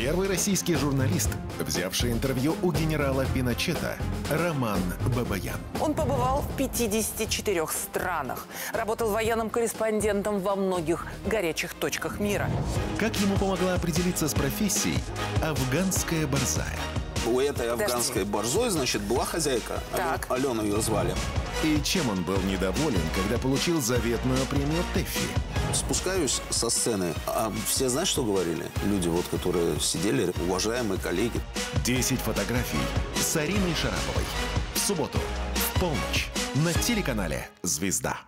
Первый российский журналист, взявший интервью у генерала Пиночета, Роман Бабаян. Он побывал в 54 странах, работал военным корреспондентом во многих горячих точках мира. Как ему помогла определиться с профессией афганская борзая? У этой афганской борзой, значит, была хозяйка. Так. Ален- Алену ее звали. И чем он был недоволен, когда получил заветную премию ТЭФИ? Спускаюсь со сцены, а все знаешь, что говорили? Люди, вот, которые сидели, уважаемые коллеги. 10 фотографий с Ариной Шараповой. В субботу в полночь на телеканале «Звезда».